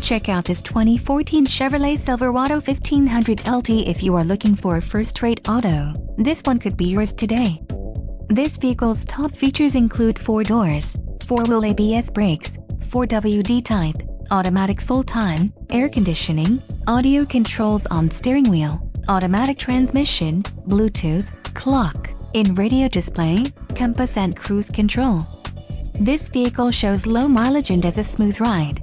Check out this 2014 Chevrolet Silverado 1500 LT if you are looking for a first-rate auto. This one could be yours today. This vehicle's top features include 4 doors, 4-wheel ABS brakes, 4WD type, automatic full-time, air conditioning, audio controls on steering wheel, automatic transmission, Bluetooth, clock, in radio display, compass and cruise control. This vehicle shows low mileage and has a smooth ride.